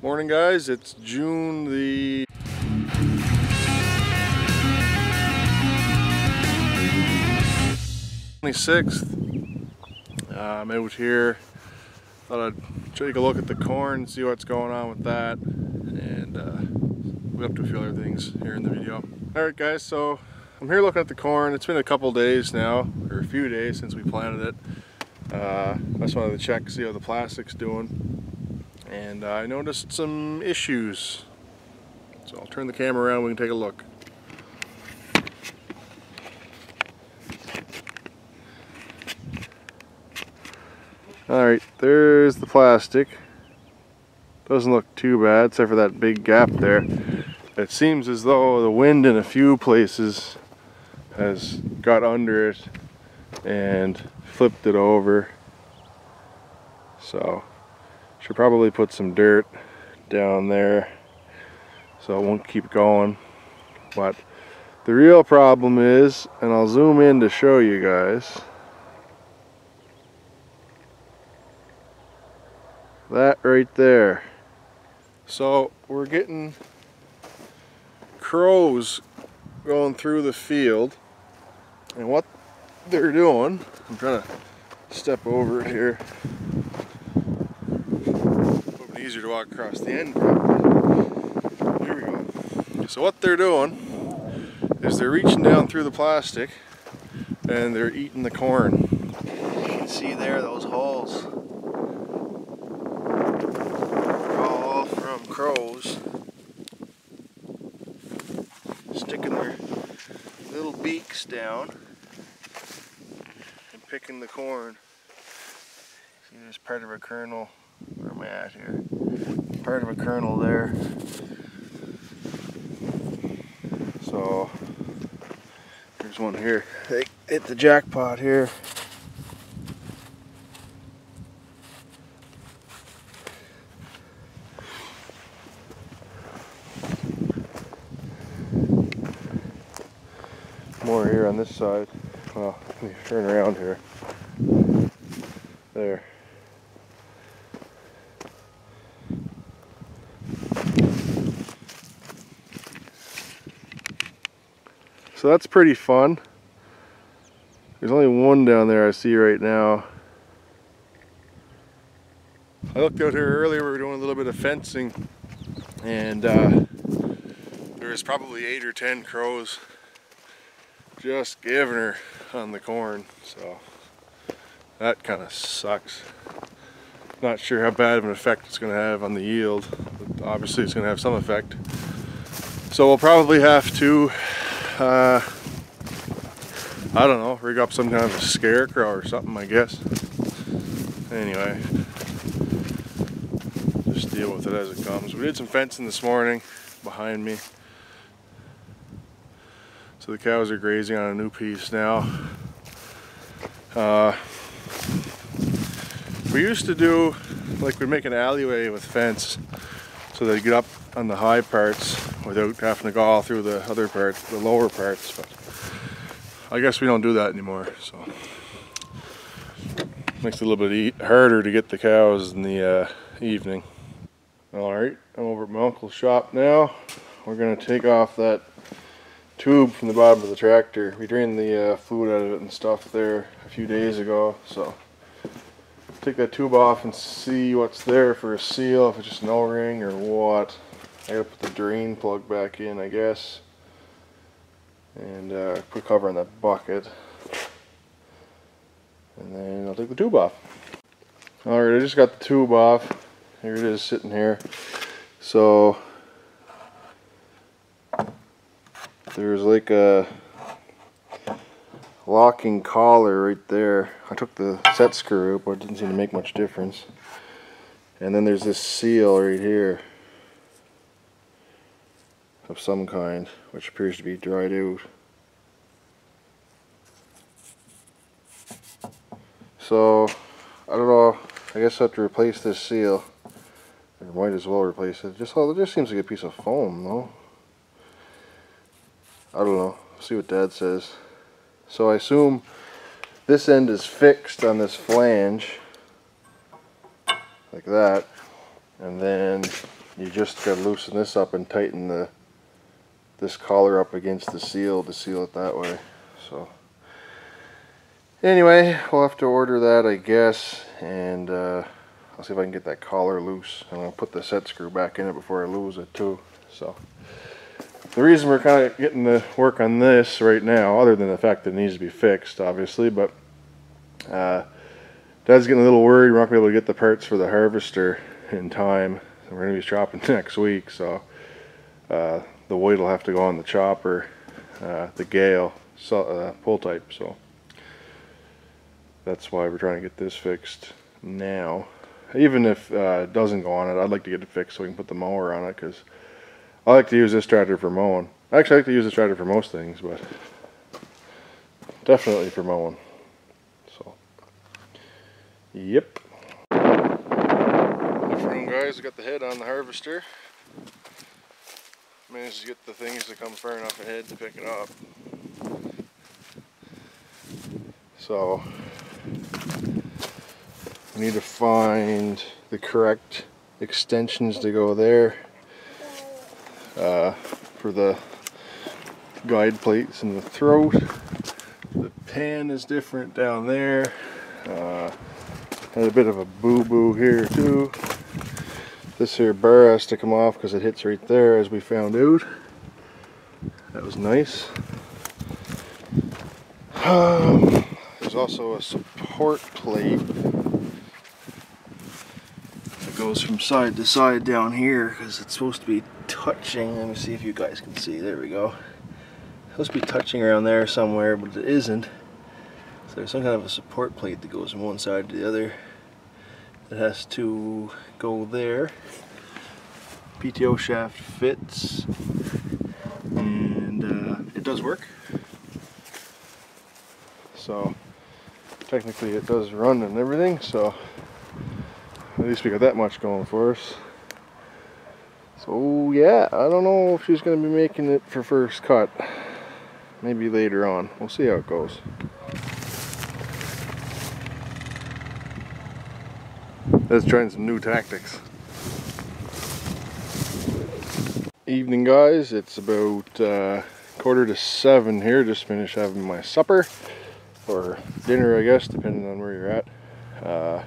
Morning guys, it's June the 26th. Uh, I'm out here, thought I'd take a look at the corn, see what's going on with that, and uh, we'll up to a few other things here in the video. Alright guys, so I'm here looking at the corn. It's been a couple days now, or a few days since we planted it. Uh, I just wanted to check, see how the plastic's doing. And I noticed some issues. So I'll turn the camera around, we can take a look. Alright, there's the plastic. Doesn't look too bad, except for that big gap there. It seems as though the wind in a few places has got under it and flipped it over. So, should probably put some dirt down there so it won't keep going. But the real problem is, and I'll zoom in to show you guys, that right there. So we're getting crows going through the field and what they're doing, I'm trying to step over here. Easier to walk across the end Here we go. So what they're doing is they're reaching down through the plastic and they're eating the corn. You can see there those holes. all from crows sticking their little beaks down and picking the corn. See there's part of a kernel, where am I at here? Part of a kernel there. So there's one here. They hit the jackpot here. more here on this side. Well, let me turn around here. There. So that's pretty fun. There's only one down there I see right now. I looked out here earlier, we were doing a little bit of fencing and uh, there was probably eight or ten crows just giving her on the corn so that kind of sucks not sure how bad of an effect it's going to have on the yield but obviously it's going to have some effect so we'll probably have to uh, I don't know rig up some kind of a scarecrow or something I guess. Anyway just deal with it as it comes. We did some fencing this morning behind me. So the cows are grazing on a new piece now. Uh, we used to do, like we'd make an alleyway with fence so they'd get up on the high parts without having to go all through the other parts, the lower parts. But I guess we don't do that anymore. So makes it a little bit harder to get the cows in the uh, evening. All right, I'm over at my uncle's shop now. We're gonna take off that tube from the bottom of the tractor. We drained the uh, fluid out of it and stuff there a few days ago. So take that tube off and see what's there for a seal, if it's just an O-ring or what. I gotta put the drain plug back in, I guess. And uh, put cover on that bucket. And then I'll take the tube off. Alright, I just got the tube off. Here it is sitting here. So there's like a locking collar right there. I took the set screw but it didn't seem to make much difference. And then there's this seal right here of some kind, which appears to be dried out. So, I don't know, I guess I have to replace this seal. I might as well replace it. Just, oh, it just seems like a piece of foam, though. I don't know. See what Dad says. So I assume this end is fixed on this flange, like that. and then you just gotta loosen this up and tighten the this collar up against the seal to seal it that way so. Anyway we'll have to order that I guess and uh, I'll see if I can get that collar loose gonna put the set screw back in it before I lose it too so. The reason we're kind of getting the work on this right now other than the fact that it needs to be fixed obviously but uh, Dad's getting a little worried we're not to be able to get the parts for the harvester in time. We're to be shopping next week so uh, the weight will have to go on the chopper uh, the Gehl so, uh, pull type so. That's why we're trying to get this fixed now. Even if uh, it doesn't go on it I'd like to get it fixed so we can put the mower on it because I like to use this tractor for mowing. Actually I like to use this tractor for most things but definitely for mowing. So yep. Guys, I got the head on the harvester. Managed to get the things to come far enough ahead to pick it up. So, I need to find the correct extensions to go there uh, for the guide plates in the throat. The pan is different down there. Uh, had a bit of a boo-boo here too. This here bar has to come off because it hits right there as we found out. That was nice. Um, there's also a support plate that goes from side to side down here because it's supposed to be touching. Let me see if you guys can see. There we go. It's supposed to be touching around there somewhere, but it isn't. So there's some kind of a support plate that goes from one side to the other. It has to go there. PTO shaft fits and uh, it does work. So technically it does run and everything so at least we got that much going for us. So yeah, I don't know if she's going to be making it for first cut. Maybe later on. We'll see how it goes. Let's try some new tactics. Evening guys, it's about uh, quarter to seven here. Just finished having my supper or dinner I guess depending on where you're at. Uh,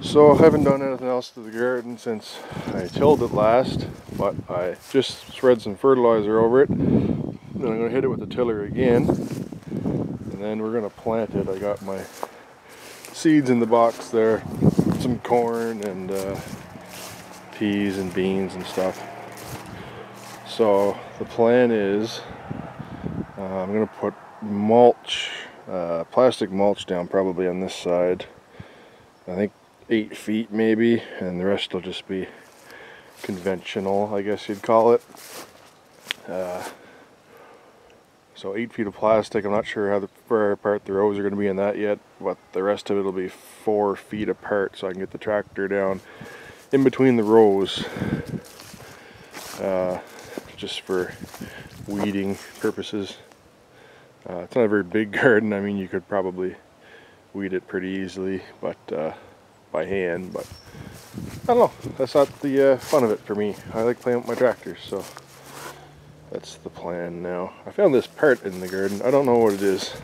so I haven't done anything else to the garden since I tilled it last but I just spread some fertilizer over it. Then I'm to hit it with the tiller again and then we're going to plant it. I got my seeds in the box there some corn and uh, peas and beans and stuff. So the plan is uh, I'm going to put mulch, uh, plastic mulch down probably on this side. I think eight feet maybe and the rest will just be conventional I guess you'd call it. Uh, so eight feet of plastic. I'm not sure how far apart the rows are going to be in that yet, but the rest of it will be four feet apart so I can get the tractor down in between the rows uh, just for weeding purposes. Uh, it's not a very big garden. I mean, you could probably weed it pretty easily, but uh, by hand. But I don't know. That's not the uh, fun of it for me. I like playing with my tractors, so. That's the plan now. I found this part in the garden. I don't know what it is.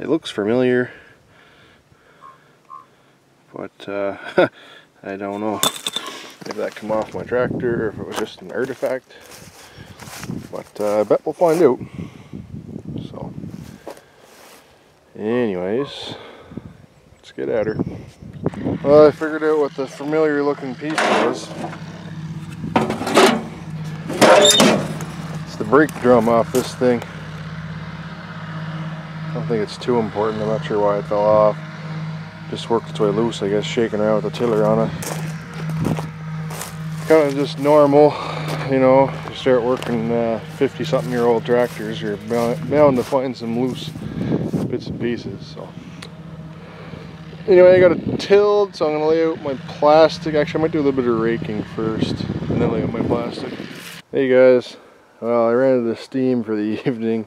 It looks familiar, but uh, I don't know if that came off my tractor or if it was just an artifact. But uh, I bet we'll find out. So, anyways, let's get at her. Well, I figured out what the familiar looking piece was. It's the brake drum off this thing. I don't think it's too important. I'm not sure why it fell off. Just worked its way loose, I guess, shaking around with the tiller on it. Kind of just normal, you know, you start working 50 uh, something year old tractors, you're bound to find some loose bits and pieces. So. Anyway, I got it tilled, so I'm gonna lay out my plastic. Actually, I might do a little bit of raking first, and then lay out my plastic. Hey guys, well, I ran out of steam for the evening.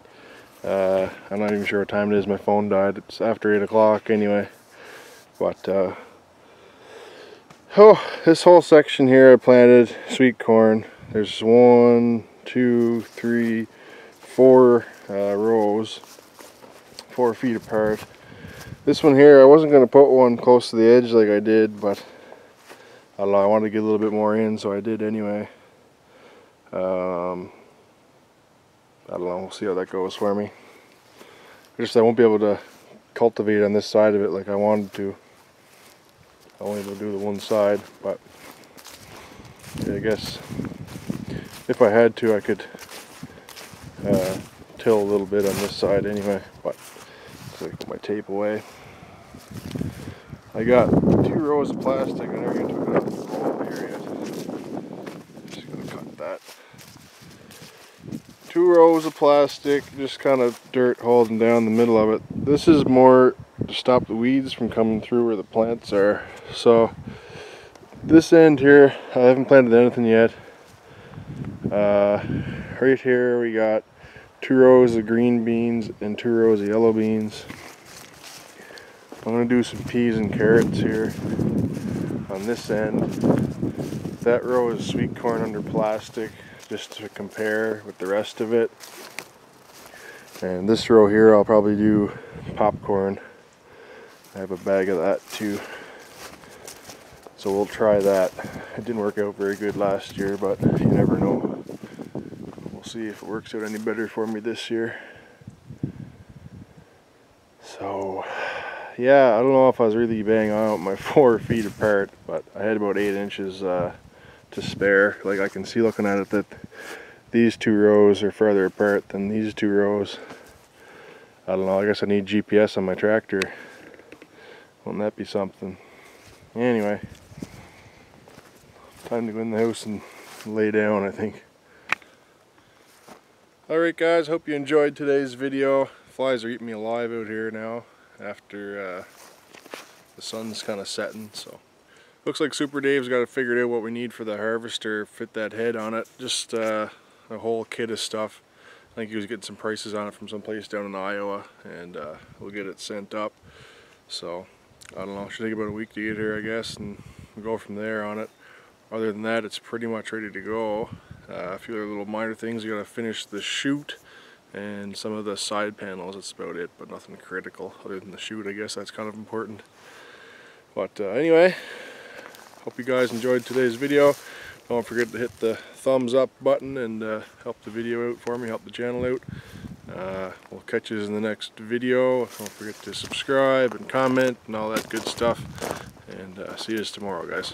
Uh, I'm not even sure what time it is. My phone died. It's after 8 o'clock anyway. But, uh, oh, this whole section here I planted sweet corn. There's one, two, three, four uh, rows, four feet apart. This one here, I wasn't going to put one close to the edge like I did, but I don't know, I wanted to get a little bit more in, so I did anyway. Um, I don't know, we'll see how that goes for me. I just I won't be able to cultivate on this side of it like I wanted to. I only do the one side, but I guess if I had to, I could uh, till a little bit on this side anyway, but let's put my tape away. I got two rows of plastic, never even took it. Just gonna cut that. Two rows of plastic, just kind of dirt holding down the middle of it. This is more to stop the weeds from coming through where the plants are. So this end here, I haven't planted anything yet. Uh, right here we got two rows of green beans and two rows of yellow beans. I'm to do some peas and carrots here on this end. That row is sweet corn under plastic just to compare with the rest of it. And this row here I'll probably do popcorn. I have a bag of that too. So we'll try that. It didn't work out very good last year, but you never know. See if it works out any better for me this year. So, yeah, I don't know if I was really bang on my four feet apart, but I had about eight inches uh, to spare. Like I can see looking at it that these two rows are further apart than these two rows. I don't know, I guess I need GPS on my tractor. Wouldn't that be something? Anyway, time to go in the house and lay down, I think. Alright guys, hope you enjoyed today's video. Flies are eating me alive out here now after uh, the sun's kind of setting, so. Looks like Super Dave's got to figure out what we need for the harvester, fit that head on it. Just uh, a whole kit of stuff. I think he was getting some prices on it from some place down in Iowa, and uh, we'll get it sent up. So, I don't know, should take about a week to get here, I guess, and we'll go from there on it. Other than that, it's pretty much ready to go. Uh, a few other little minor things, you gotta finish the chute and some of the side panels, that's about it, but nothing critical other than the chute, I guess that's kind of important. But uh, anyway, Hope you guys enjoyed today's video. Don't forget to hit the thumbs up button and uh, help the video out for me, help the channel out. Uh, we'll catch you in the next video. Don't forget to subscribe and comment and all that good stuff. And uh, see you tomorrow, guys.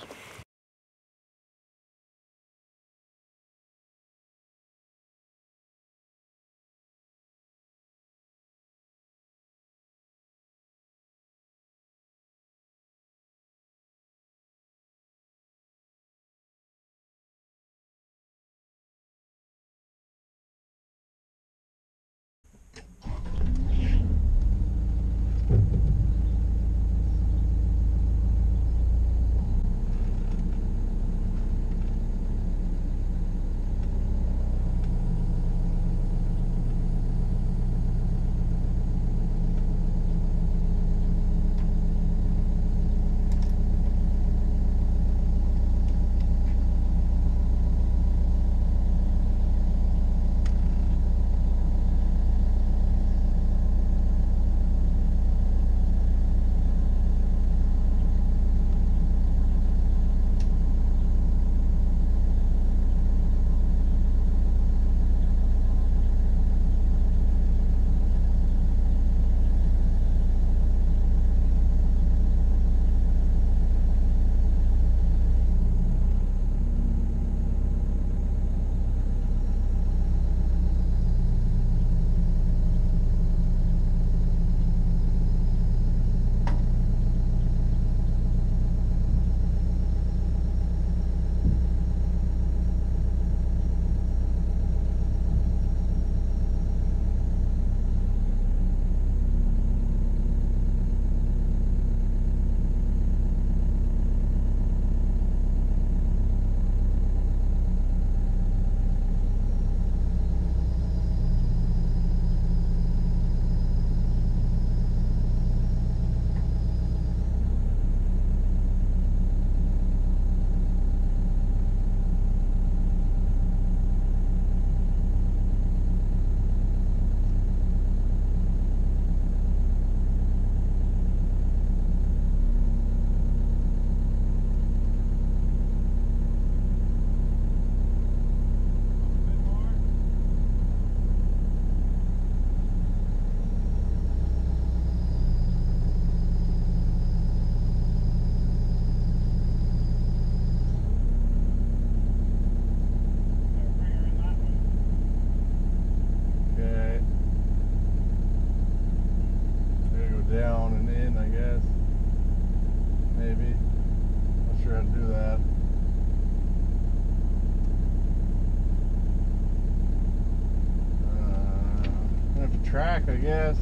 Track, I guess.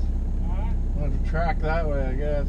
Huh? Went to track that way, I guess.